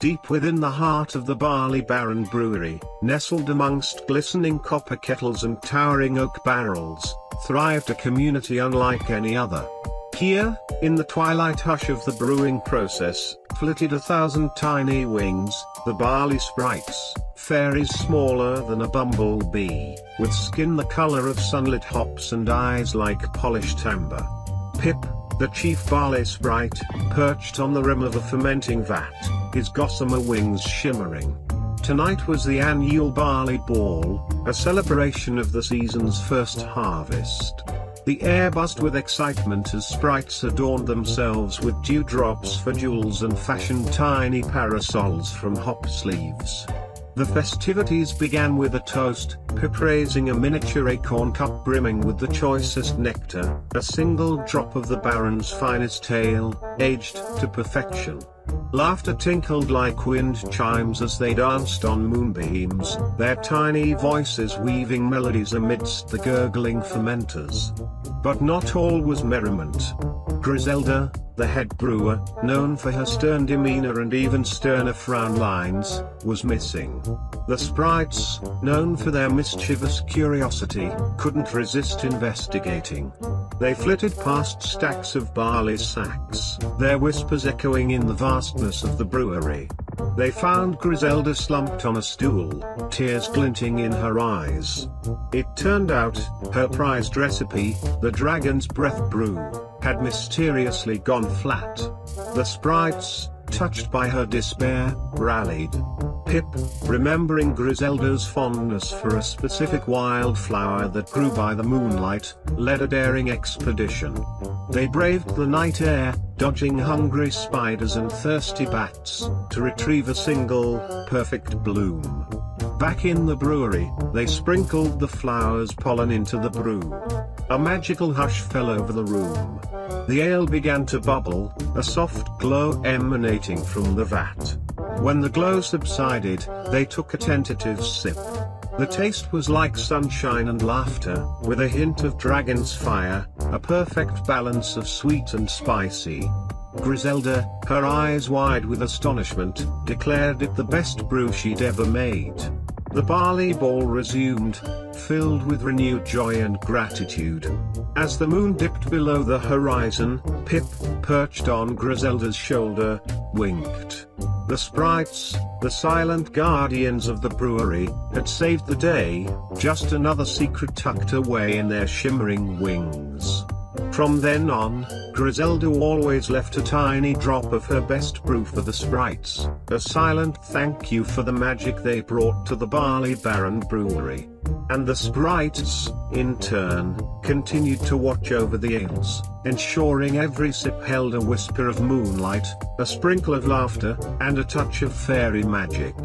Deep within the heart of the Barley Baron Brewery, nestled amongst glistening copper kettles and towering oak barrels, thrived a community unlike any other. Here, in the twilight hush of the brewing process, flitted a thousand tiny wings, the barley sprites, fairies smaller than a bumblebee, with skin the color of sunlit hops and eyes like polished amber. Pip, the chief barley sprite, perched on the rim of a fermenting vat, his gossamer wings shimmering. Tonight was the annual Barley Ball, a celebration of the season's first harvest. The air buzzed with excitement as sprites adorned themselves with dewdrops for jewels and fashioned tiny parasols from hop sleeves. The festivities began with a toast, Pip raising a miniature acorn cup brimming with the choicest nectar, a single drop of the Baron's finest ale, aged to perfection. Laughter tinkled like wind chimes as they danced on moonbeams, their tiny voices weaving melodies amidst the gurgling fermenters. But not all was merriment. Griselda, the head brewer, known for her stern demeanor and even sterner frown lines, was missing. The sprites, known for their mischievous curiosity, couldn't resist investigating. They flitted past stacks of barley sacks, their whispers echoing in the vastness of the brewery. They found Griselda slumped on a stool, tears glinting in her eyes. It turned out, her prized recipe, the Dragon's Breath Brew, had mysteriously gone flat. The sprites, touched by her despair, rallied. Pip, remembering Griselda's fondness for a specific wildflower that grew by the moonlight, led a daring expedition. They braved the night air, dodging hungry spiders and thirsty bats, to retrieve a single, perfect bloom. Back in the brewery, they sprinkled the flower's pollen into the brew. A magical hush fell over the room. The ale began to bubble, a soft glow emanating from the vat. When the glow subsided, they took a tentative sip. The taste was like sunshine and laughter, with a hint of dragon's fire, a perfect balance of sweet and spicy. Griselda, her eyes wide with astonishment, declared it the best brew she'd ever made. The barley ball resumed, filled with renewed joy and gratitude. As the moon dipped below the horizon, Pip, perched on Griselda's shoulder, winked. The sprites, the silent guardians of the brewery, had saved the day, just another secret tucked away in their shimmering wings. From then on, Griselda always left a tiny drop of her best brew for the sprites, a silent thank you for the magic they brought to the Barley Baron Brewery. And the sprites, in turn, continued to watch over the ales, ensuring every sip held a whisper of moonlight, a sprinkle of laughter, and a touch of fairy magic.